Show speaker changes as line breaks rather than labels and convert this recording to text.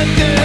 together